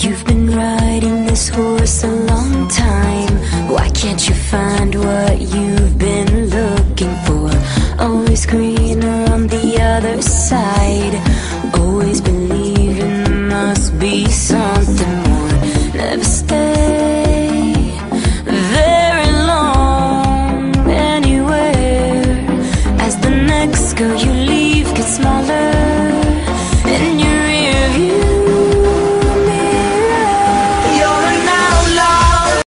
You've been riding this horse a long time. Why can't you find what you've been looking for? Always greener on the other side. Always believing there must be something more. Never stay very long anywhere. As the next girl you leave gets more